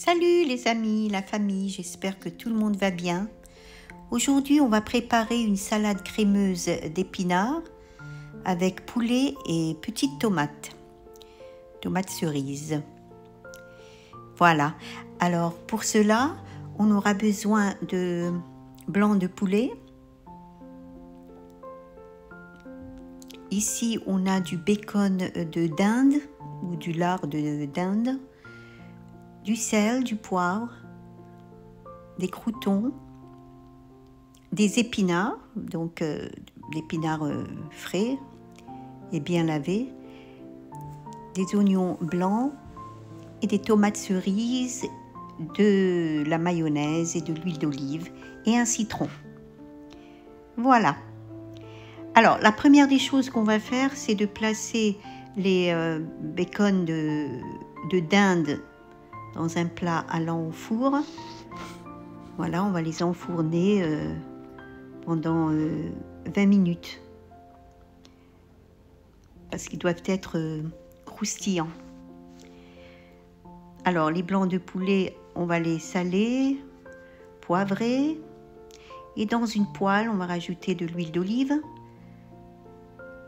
Salut les amis, la famille, j'espère que tout le monde va bien. Aujourd'hui, on va préparer une salade crémeuse d'épinards avec poulet et petites tomates. Tomates cerises. Voilà. Alors, pour cela, on aura besoin de blanc de poulet. Ici, on a du bacon de dinde ou du lard de dinde du sel, du poivre, des croutons, des épinards, donc euh, des euh, frais et bien lavés, des oignons blancs et des tomates cerises, de la mayonnaise et de l'huile d'olive et un citron. Voilà. Alors, la première des choses qu'on va faire, c'est de placer les euh, bacon de, de dinde dans un plat allant au four. Voilà, on va les enfourner euh, pendant 20 euh, minutes. Parce qu'ils doivent être euh, croustillants. Alors, les blancs de poulet, on va les saler, poivrer. Et dans une poêle, on va rajouter de l'huile d'olive.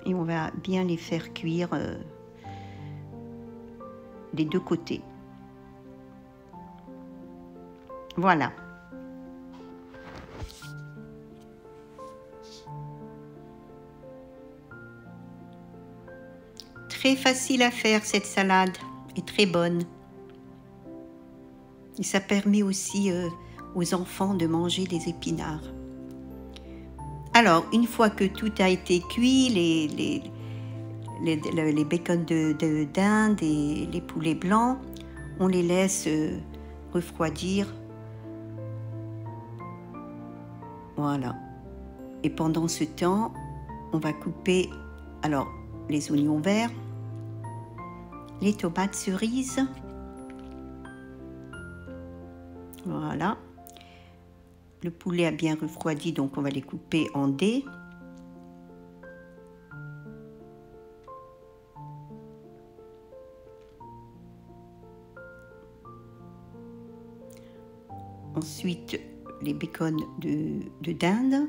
Et on va bien les faire cuire des deux côtés. Voilà. Très facile à faire cette salade et très bonne. Et ça permet aussi euh, aux enfants de manger des épinards. Alors, une fois que tout a été cuit, les, les, les, de dinde et les poulets blancs, on les laisse euh, refroidir Voilà. Et pendant ce temps, on va couper alors les oignons verts, les tomates cerises. Voilà. Le poulet a bien refroidi, donc on va les couper en dés. Ensuite, les bacons de, dinde,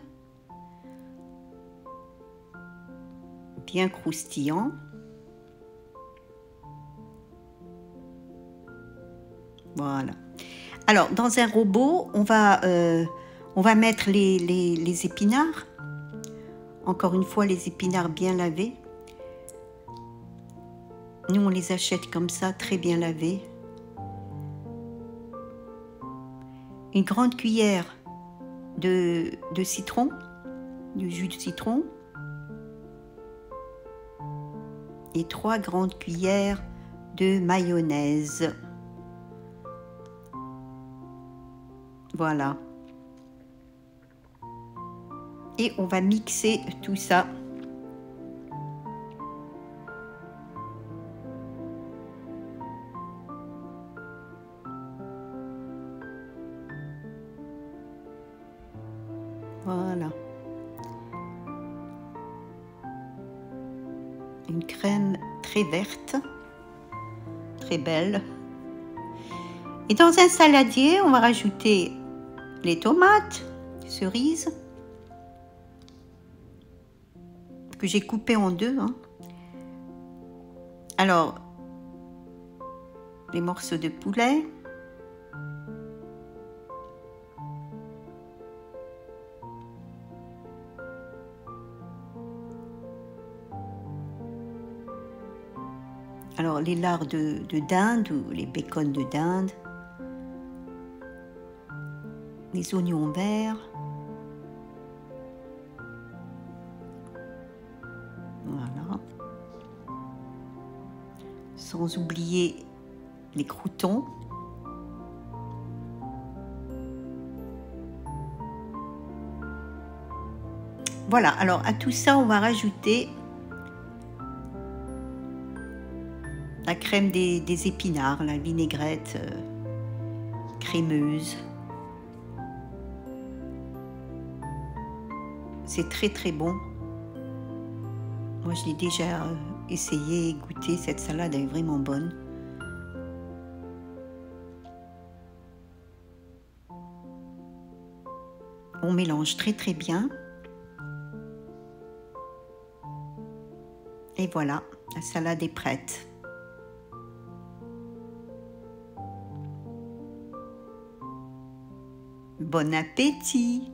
bien croustillants. Voilà. Alors, dans un robot, on va, euh, on va mettre les, les, épinards. Encore une fois, les épinards bien lavés. Nous, on les achète comme ça, très bien lavés. Une grande cuillère de, citron, du jus de citron, et trois grandes cuillères de mayonnaise. Voilà. Et on va mixer tout ça Voilà. Une crème très verte, très belle. Et dans un saladier, on va rajouter les tomates, cerises, que j'ai coupées en deux. Hein. Alors, les morceaux de poulet, Alors les lards de, dinde ou les bacons de dinde, les oignons verts, voilà, sans oublier les croutons. Voilà, alors à tout ça, on va rajouter la crème des, épinards, la vinaigrette euh, crémeuse. C'est très très bon. Moi je l'ai déjà euh, essayé, goûté, cette salade est vraiment bonne. On mélange très très bien. Et voilà, la salade est prête. Bon appétit